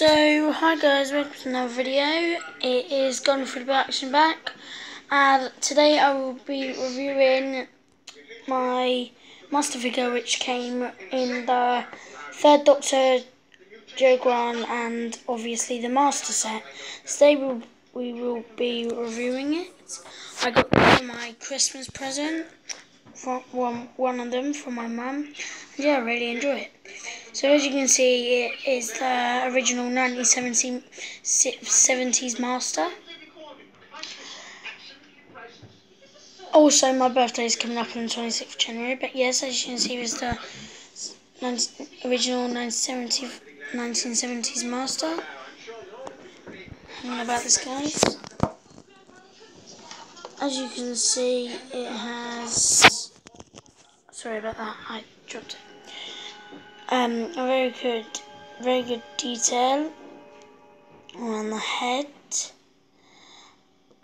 So, hi guys, welcome to another video. It is Godfrey Action back, and today I will be reviewing my Master figure which came in the Third Doctor, Jo and obviously the Master set. Today we'll, we will be reviewing it. I got my Christmas present, from one, one of them from my mum, yeah, I really enjoy it. So as you can see, it is the original 1970s Master. Also, my birthday is coming up on the 26th of January, but yes, as you can see, it's the original 1970, 1970s Master. And about this, guys. As you can see, it has... Sorry about that, I dropped it. Um, a very good, very good detail on the head.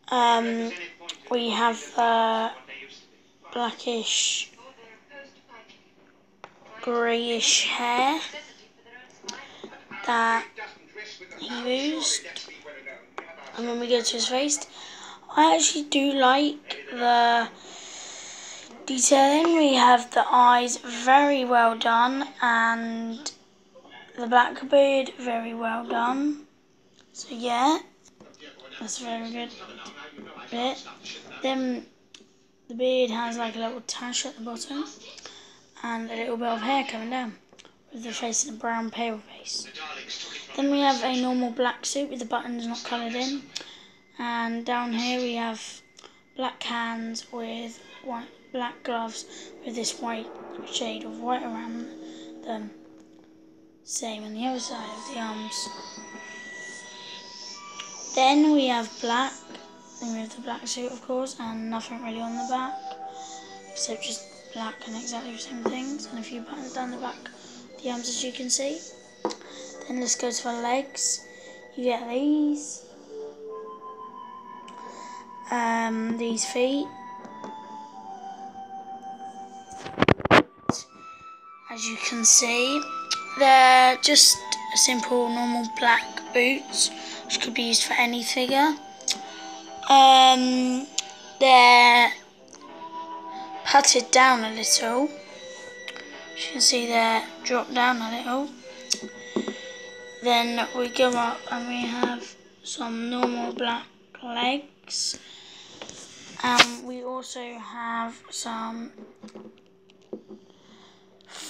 Um, we have the blackish, greyish hair that he used. And when we go to his face, I actually do like the Detailing, we have the eyes very well done and the black beard very well done. So yeah, that's very good bit. Then the beard has like a little tash at the bottom and a little bit of hair coming down with the face in a brown pale face. Then we have a normal black suit with the buttons not coloured in. And down here we have black hands with white black gloves with this white shade of white around them. Same on the other side of the arms. Then we have black, then we have the black suit of course, and nothing really on the back, except just black and exactly the same things, and a few buttons down the back the arms as you can see. Then let's go to the legs. You get these, um, these feet, as you can see. They're just simple normal black boots which could be used for any figure. Um, they're patted down a little. As you can see they're dropped down a little. Then we go up and we have some normal black legs. And we also have some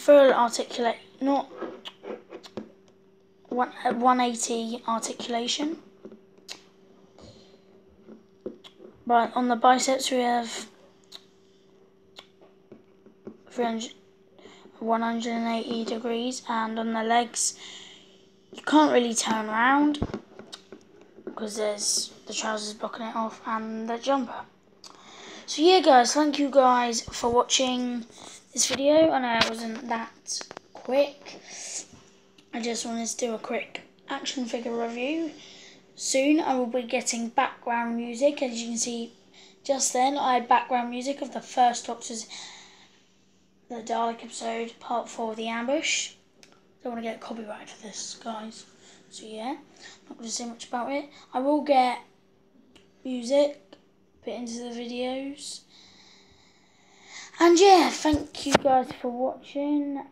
full articulate, not 180 uh, articulation. Right, on the biceps we have 300, 180 degrees and on the legs you can't really turn around because there's the trousers blocking it off and the jumper. So yeah guys, thank you guys for watching this video. I know it wasn't that quick. I just wanted to do a quick action figure review. Soon I will be getting background music. As you can see just then, I had background music of the first Doctor's The Dalek episode, part 4 of The Ambush. Don't want to get copyright for this, guys. So yeah, not going to say much about it. I will get music put into the videos. And yeah, thank you guys for watching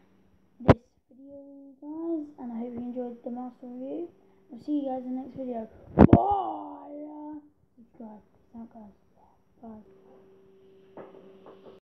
this video, guys. And I hope you enjoyed the master review. I'll see you guys in the next video. Bye! Subscribe. Out, guys. Bye.